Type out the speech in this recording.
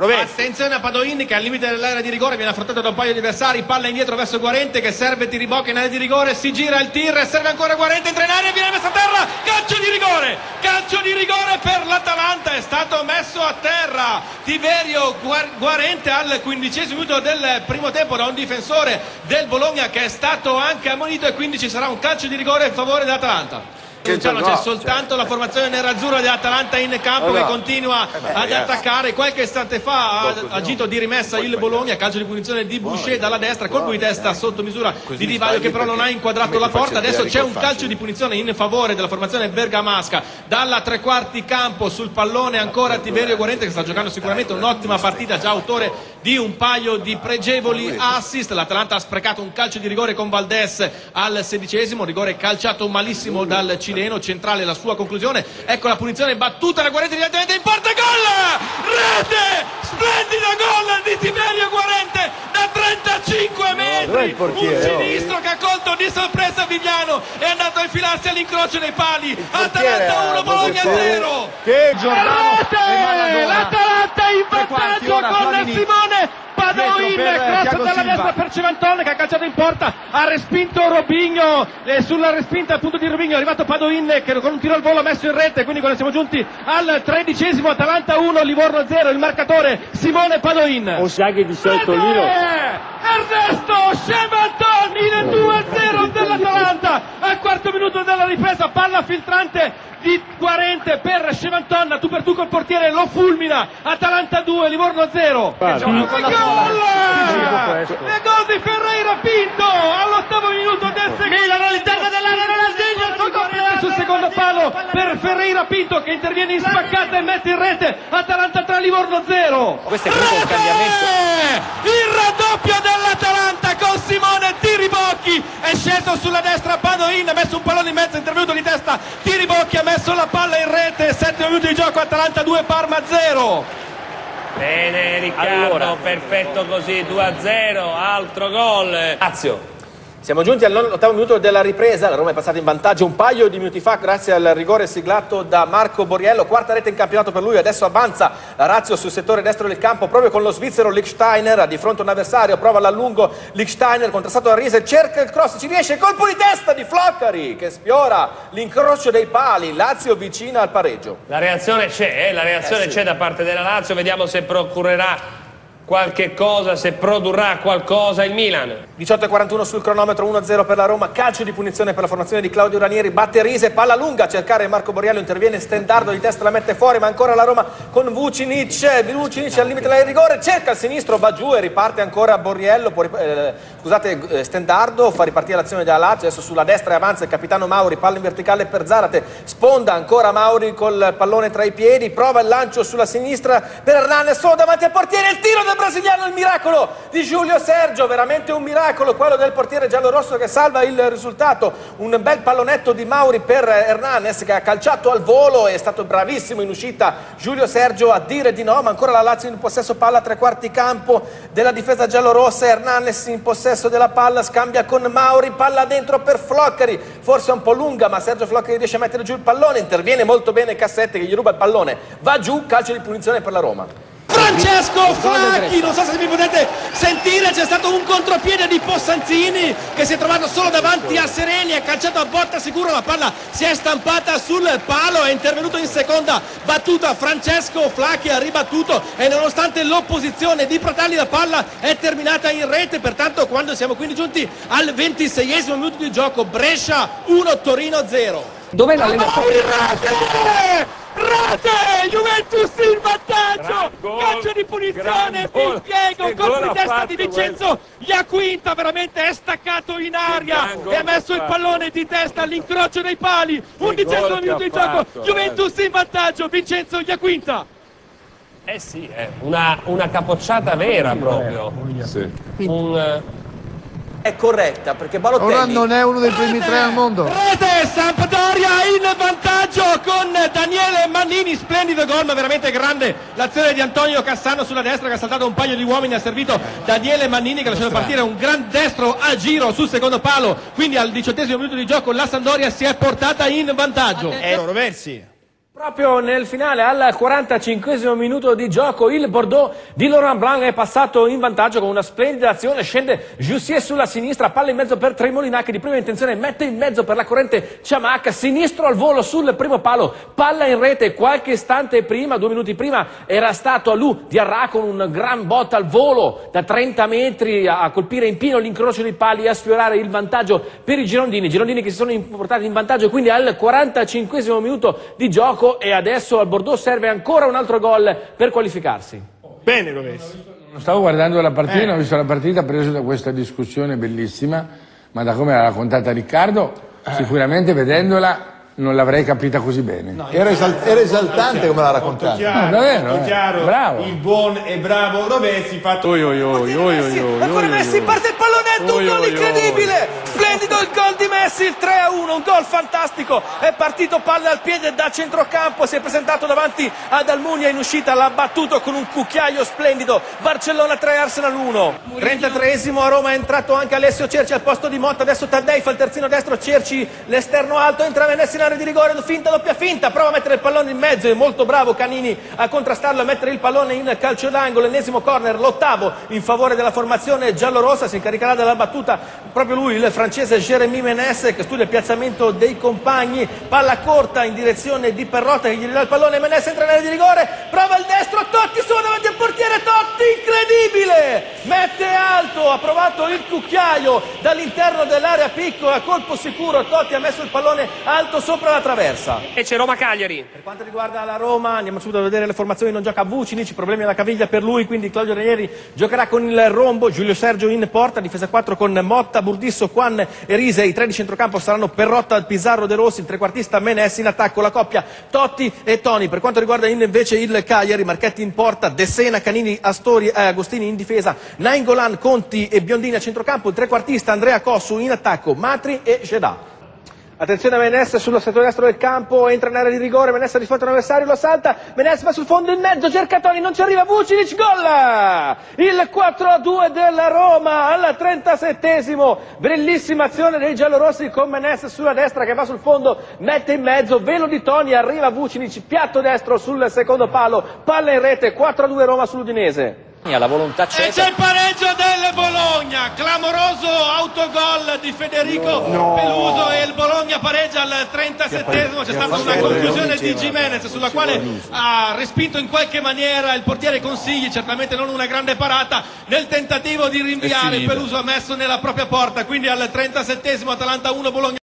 Attenzione a Padoin che al limite dell'area di rigore viene affrontato da un paio di avversari, palla indietro verso Guarente che serve Tiribocca in area di rigore, si gira il tir, serve ancora Guarente, entra in area e viene messo a terra, calcio di rigore, calcio di rigore per l'Atalanta, è stato messo a terra. Tiberio Guarente al quindicesimo minuto del primo tempo da un difensore del Bologna che è stato anche ammonito e quindi ci sarà un calcio di rigore in favore dell'Atalanta c'è soltanto la formazione nerazzurra dell'Atalanta in campo che continua ad attaccare. Qualche istante fa ha agito di rimessa il Bologna calcio di punizione di Boucher dalla destra colpo di testa sotto misura di Di Vaio che però non ha inquadrato la porta. Adesso c'è un calcio di punizione in favore della formazione bergamasca. Dalla tre quarti campo sul pallone ancora Tiberio Guarente che sta giocando sicuramente un'ottima partita già autore di un paio di pregevoli assist. l'Atalanta ha sprecato un calcio di rigore con Valdes al sedicesimo rigore calciato malissimo dal cileno centrale la sua conclusione. Ecco la punizione battuta da Guarente direttamente in porta gol! Rete! Splendida gol di Tiberio Guarente da 35 metri! un sinistro che ha colto di sorpresa Viviano è andato a infilarsi all'incrocio dei pali. Atalanta 1 Bologna 0 che Giordano destra per Cevantone che ha calciato in porta, ha respinto Robigno, e sulla respinta appunto di Robigno è arrivato Padoin che con un tiro al volo ha messo in rete, quindi quando siamo giunti al tredicesimo, Atalanta 1, Livorno 0, il marcatore Simone Padoin. Osaghi di Soltolino. Ernesto Cevantoni, il 2-0 dell'Atalanta, al quarto minuto della ripresa, palla filtrante di Guarente per Scevantonna, tu per tu col portiere lo fulmina, Atalanta 2, Livorno 0. E gol! E gol di Ferreira Pinto all'ottavo minuto del secondo. Milan all'interno dell'area Ronaldinho sul secondo palo per Ferreira Pinto che interviene in spaccata e mette in rete Atalanta 3 Livorno 0. Questo è comunque un cambiamento. Il raddoppio dell'Atalanta con Simone Tiribocchi è scelto sulla destra Padoin ha messo un pallone in mezzo intervenuto di testa Tiribocchi ha messo la palla in rete 7 minuti di gioco Atalanta 2 Parma 0 bene Riccardo allora. perfetto così 2-0 altro gol Lazio siamo giunti all'ottavo minuto della ripresa, la Roma è passata in vantaggio un paio di minuti fa grazie al rigore siglato da Marco Borriello, quarta rete in campionato per lui, adesso avanza la Razio sul settore destro del campo proprio con lo svizzero Lichsteiner, di fronte a un avversario, prova all'allungo Lichsteiner, contrastato da Riese, cerca il cross, ci riesce, colpo di testa di Floccari che sfiora l'incrocio dei pali, Lazio vicina al pareggio. La reazione c'è, eh? la reazione eh sì. c'è da parte della Lazio, vediamo se procurerà qualche cosa, se produrrà qualcosa il Milan. 18.41 sul cronometro, 1-0 per la Roma, calcio di punizione per la formazione di Claudio Ranieri, batte Rise, palla lunga a cercare Marco Borriello, interviene Stendardo di testa, la mette fuori, ma ancora la Roma con Vucinic, Vucinic al limite del rigore, cerca il sinistro, va giù e riparte ancora Borriello, eh, scusate eh, Stendardo, fa ripartire l'azione della Lazio, adesso sulla destra e avanza il capitano Mauri, palla in verticale per Zarate, sponda ancora Mauri col pallone tra i piedi, prova il lancio sulla sinistra per Hernanes, solo davanti al portiere, il tiro del brasiliano, il miracolo di Giulio Sergio, veramente un miracolo quello del portiere giallorosso che salva il risultato. Un bel pallonetto di Mauri per Hernanes che ha calciato al volo, è stato bravissimo in uscita Giulio Sergio a dire di no, ma ancora la Lazio in possesso palla a tre quarti campo della difesa giallorossa, Hernanes in possesso della palla, scambia con Mauri, palla dentro per Floccari, forse un po' lunga, ma Sergio Floccari riesce a mettere giù il pallone, interviene molto bene Cassetti che gli ruba il pallone, va giù, calcio di punizione per la Roma. Francesco Flacchi, non so se mi potete sentire, c'è stato un contropiede di Possanzini che si è trovato solo davanti a Sereni, ha calciato a botta sicuro, la palla si è stampata sul palo, è intervenuto in seconda battuta Francesco Flacchi, ha ribattuto e nonostante l'opposizione di Pratali la palla è terminata in rete, pertanto quando siamo quindi giunti al 26esimo minuto di gioco, Brescia 1, Torino 0. Dov'è l'allenatore? Calcio di punizione, il piego, colpo di testa di Vincenzo Iaquinta, veramente è staccato in aria e ha messo il pallone di testa all'incrocio dei pali. Undicesimo minuto di gioco, Juventus in vantaggio, Vincenzo Iaquinta. Eh sì, è una, una capocciata vera proprio. Sì. Un, è corretta perché Balotelli ora non è uno dei primi tre al mondo rete Sampdoria in vantaggio con Daniele Mannini splendido gol ma veramente grande. L'azione di Antonio Cassano sulla destra che ha saltato un paio di uomini ha servito Daniele Mannini che ha lasciato partire. Un gran destro a giro sul secondo palo. Quindi al diciottesimo minuto di gioco la Sampdoria si è portata in vantaggio. E Roversi Proprio nel finale, al 45 minuto di gioco, il Bordeaux di Laurent Blanc è passato in vantaggio con una splendida azione. Scende Jussier sulla sinistra, palla in mezzo per Tremolina che di prima intenzione mette in mezzo per la corrente Ciamac, sinistro al volo sul primo palo, palla in rete. Qualche istante prima, due minuti prima, era stato a Lu di Arra con un gran botta al volo da 30 metri a colpire in pieno l'incrocio dei pali e a sfiorare il vantaggio per i Girondini. Girondini che si sono portati in vantaggio quindi al 45 minuto di gioco e adesso al Bordeaux serve ancora un altro gol per qualificarsi. Bene Rovessi. Non stavo guardando la partita, ho visto la partita preso da questa discussione bellissima, ma da come l'ha raccontata Riccardo, sicuramente vedendola non l'avrei capita così bene. Era, esal- era esaltante come l'ha raccontato. No, davvero, molto eh. chiaro, Bravo. il buon e bravo Rovessi fatto Oi, oi, oi, oi, oi, oi, ancora oi, Messi, oi. parte il pallonetto, un Oi, gol oi, incredibile! Splendido il gol di Messi, il 3 a 1, un gol fantastico. È partito palla al piede da centrocampo, si è presentato davanti ad Almunia in uscita, l'ha battuto con un cucchiaio splendido. Barcellona 3, Arsenal 1. 33esimo a Roma è entrato anche Alessio Cerci al posto di Motta, adesso Taddei fa il terzino destro, Cerci l'esterno alto, entra Messi in area di rigore, finta doppia finta, prova a mettere il pallone in mezzo, è molto bravo Canini a contrastarlo, a mettere il pallone in calcio d'angolo, ennesimo corner, l'ottavo in favore della formazione giallorossa, si incaricherà della battuta proprio lui, il francese Jérémy Menes che studia il piazzamento dei compagni, palla corta in direzione di Perrotta che gli dà il pallone, Menes entra in area di rigore, prova il destro, Totti su davanti al portiere, Totti incredibile, mette alto, ha provato il cucchiaio dall'interno dell'area piccola, colpo sicuro, Totti ha messo il pallone alto sopra la traversa. E c'è Roma-Cagliari. Per quanto riguarda la Roma, andiamo subito a vedere le formazioni, non gioca Vucinic, problemi alla caviglia per lui, quindi Claudio Ranieri giocherà con il rombo, Giulio Sergio in porta, difesa 4 con Motta, Burdisso, Quan e Rise, i tre di centrocampo saranno Perrotta, Pizarro, De Rossi, il trequartista Menes in attacco, la coppia Totti e Toni. Per quanto riguarda invece il Cagliari, Marchetti in porta, De Sena, Canini, Astori, eh, Agostini in difesa, Nainggolan, Conti e Biondini a centrocampo, il trequartista Andrea Cossu in attacco, Matri e Shedà. Attenzione a Menes sullo settore destro del campo, entra in area di rigore, Menes ha risposto all'avversario, lo salta, Menes va sul fondo in mezzo, Cercatoni, non ci arriva, Vucinic, gol! Il 4-2 della Roma al 37esimo, bellissima azione dei giallorossi con Menes sulla destra che va sul fondo, mette in mezzo, velo di Toni, arriva Vucinic, piatto destro sul secondo palo, palla in rete, 4-2 Roma sull'Udinese. La volontà E c'è il pareggio del Bologna, clamoroso autogol di Federico Peluso e il Bologna pareggia al 37esimo, c'è stata una conclusione di Jimenez sulla quale ha respinto in qualche maniera il portiere Consigli, certamente non una grande parata, nel tentativo di rinviare Peluso ha messo nella propria porta, quindi al 37esimo Atalanta 1 Bologna